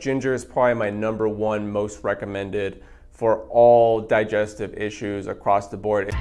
Ginger is probably my number one most recommended for all digestive issues across the board.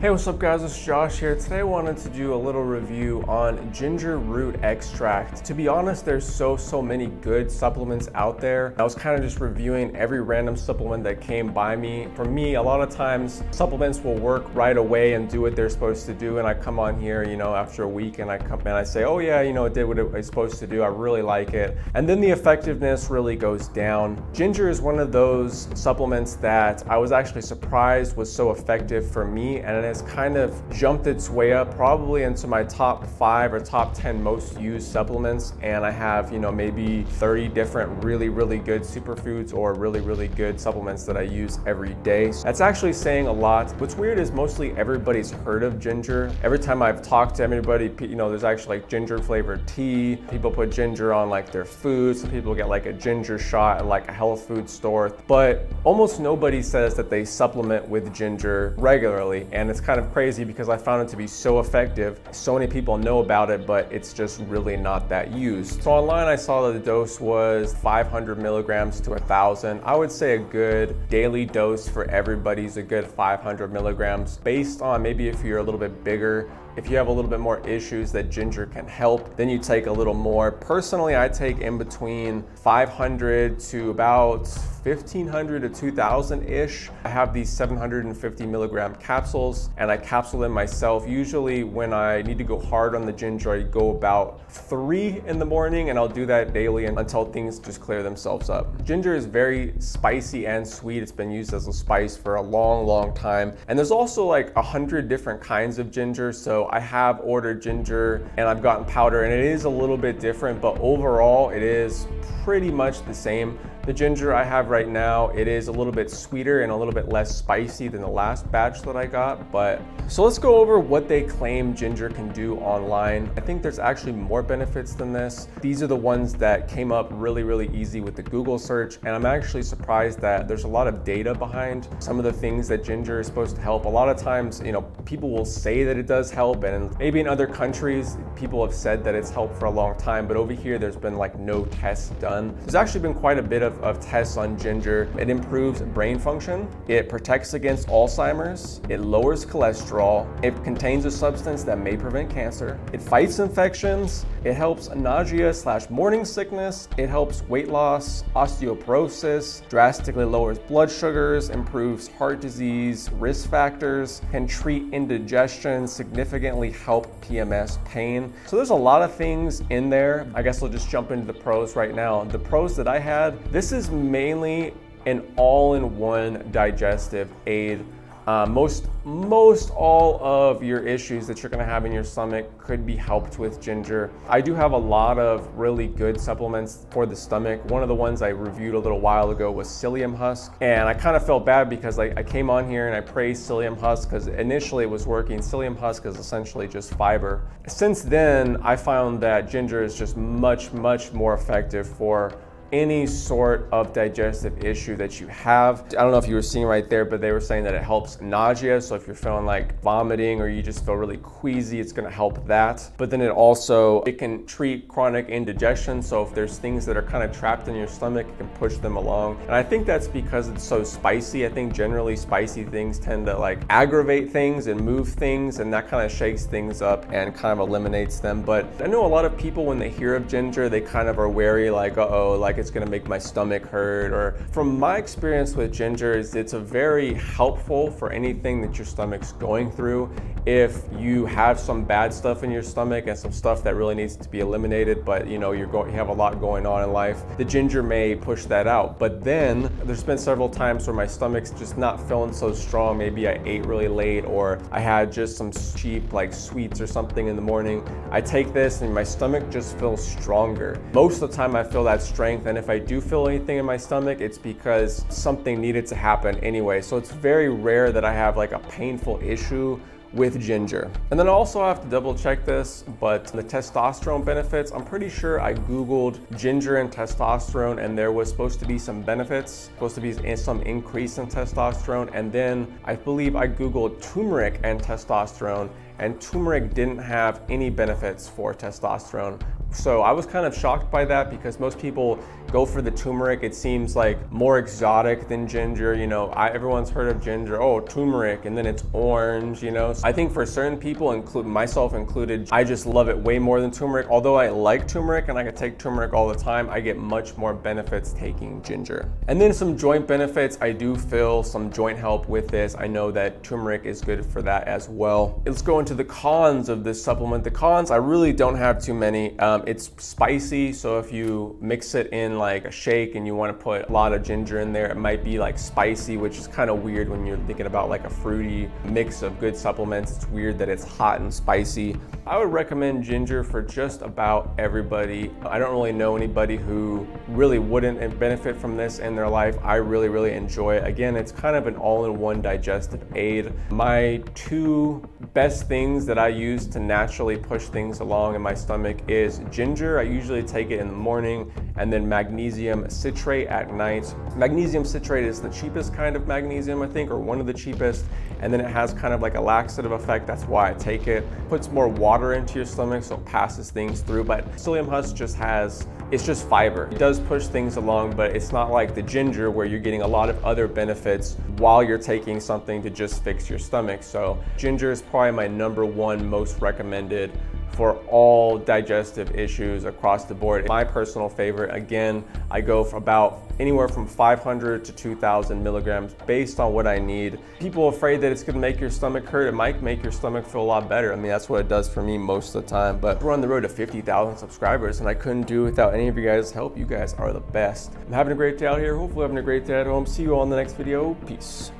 Hey, what's up guys? It's Josh here. Today I wanted to do a little review on ginger root extract. To be honest, there's so, so many good supplements out there. I was kind of just reviewing every random supplement that came by me. For me, a lot of times supplements will work right away and do what they're supposed to do. And I come on here, you know, after a week and I come and I say, oh yeah, you know, it did what it was supposed to do. I really like it. And then the effectiveness really goes down. Ginger is one of those supplements that I was actually surprised was so effective for me. And has kind of jumped its way up probably into my top five or top 10 most used supplements. And I have, you know, maybe 30 different really, really good superfoods or really, really good supplements that I use every day. That's actually saying a lot. What's weird is mostly everybody's heard of ginger. Every time I've talked to anybody, you know, there's actually like ginger flavored tea. People put ginger on like their food. Some people get like a ginger shot at like a health food store. But almost nobody says that they supplement with ginger regularly. And it's it's kind of crazy because I found it to be so effective. So many people know about it, but it's just really not that used. So online I saw that the dose was 500 milligrams to 1,000. I would say a good daily dose for everybody is a good 500 milligrams based on maybe if you're a little bit bigger if you have a little bit more issues that ginger can help, then you take a little more. Personally, I take in between 500 to about 1500 to 2000-ish. I have these 750 milligram capsules and I capsule them myself. Usually when I need to go hard on the ginger, I go about three in the morning and I'll do that daily until things just clear themselves up. Ginger is very spicy and sweet. It's been used as a spice for a long, long time. And there's also like a hundred different kinds of ginger. So I have ordered ginger and I've gotten powder and it is a little bit different, but overall it is pretty much the same. The ginger I have right now, it is a little bit sweeter and a little bit less spicy than the last batch that I got. But so let's go over what they claim ginger can do online. I think there's actually more benefits than this. These are the ones that came up really, really easy with the Google search. And I'm actually surprised that there's a lot of data behind some of the things that ginger is supposed to help. A lot of times, you know, people will say that it does help. And maybe in other countries, people have said that it's helped for a long time. But over here, there's been like no tests done. There's actually been quite a bit of of tests on ginger. It improves brain function, it protects against Alzheimer's, it lowers cholesterol, it contains a substance that may prevent cancer, it fights infections, it helps nausea slash morning sickness, it helps weight loss, osteoporosis, drastically lowers blood sugars, improves heart disease, risk factors, can treat indigestion, significantly help PMS pain. So there's a lot of things in there. I guess I'll just jump into the pros right now. The pros that I had, this is mainly an all-in-one digestive aid uh, most, most all of your issues that you're gonna have in your stomach could be helped with ginger. I do have a lot of really good supplements for the stomach. One of the ones I reviewed a little while ago was psyllium husk. And I kind of felt bad because I, I came on here and I praised psyllium husk because initially it was working. Psyllium husk is essentially just fiber. Since then, I found that ginger is just much, much more effective for any sort of digestive issue that you have. I don't know if you were seeing right there, but they were saying that it helps nausea. So if you're feeling like vomiting or you just feel really queasy, it's gonna help that. But then it also, it can treat chronic indigestion. So if there's things that are kind of trapped in your stomach, it can push them along. And I think that's because it's so spicy. I think generally spicy things tend to like aggravate things and move things and that kind of shakes things up and kind of eliminates them. But I know a lot of people when they hear of ginger, they kind of are wary like, uh-oh, like like it's gonna make my stomach hurt. Or from my experience with ginger is it's a very helpful for anything that your stomach's going through. If you have some bad stuff in your stomach and some stuff that really needs to be eliminated, but you know you're going, you have a lot going on in life, the ginger may push that out. But then there's been several times where my stomach's just not feeling so strong. Maybe I ate really late or I had just some cheap like sweets or something in the morning. I take this and my stomach just feels stronger. Most of the time I feel that strength and if I do feel anything in my stomach, it's because something needed to happen anyway. So it's very rare that I have like a painful issue with ginger. And then also I have to double check this, but the testosterone benefits, I'm pretty sure I Googled ginger and testosterone and there was supposed to be some benefits, supposed to be some increase in testosterone. And then I believe I Googled turmeric and testosterone and turmeric didn't have any benefits for testosterone So I was kind of shocked by that because most people go for the turmeric. It seems like more exotic than ginger. You know, I, everyone's heard of ginger. Oh, turmeric, and then it's orange. You know, so I think for certain people, include myself included, I just love it way more than turmeric. Although I like turmeric and I could take turmeric all the time, I get much more benefits taking ginger. And then some joint benefits. I do feel some joint help with this. I know that turmeric is good for that as well. Let's go into the cons of this supplement. The cons, I really don't have too many. Um, Um, it's spicy, so if you mix it in like a shake and you want to put a lot of ginger in there, it might be like spicy, which is kind of weird when you're thinking about like a fruity mix of good supplements. It's weird that it's hot and spicy. I would recommend ginger for just about everybody. I don't really know anybody who really wouldn't benefit from this in their life. I really, really enjoy it. Again, it's kind of an all-in-one digestive aid. My two best things that I use to naturally push things along in my stomach is ginger. I usually take it in the morning and then magnesium citrate at night. Magnesium citrate is the cheapest kind of magnesium, I think, or one of the cheapest. And then it has kind of like a laxative effect. That's why I take it. Puts more water into your stomach, so it passes things through. But psyllium husk just has, it's just fiber. It does push things along, but it's not like the ginger where you're getting a lot of other benefits while you're taking something to just fix your stomach. So ginger is probably my number one most recommended for all digestive issues across the board. My personal favorite, again, I go for about anywhere from 500 to 2000 milligrams based on what I need. People afraid that it's gonna make your stomach hurt. It might make your stomach feel a lot better. I mean, that's what it does for me most of the time, but we're on the road to 50,000 subscribers and I couldn't do without any of you guys' help. You guys are the best. I'm having a great day out here. Hopefully having a great day at home. See you all in the next video. Peace.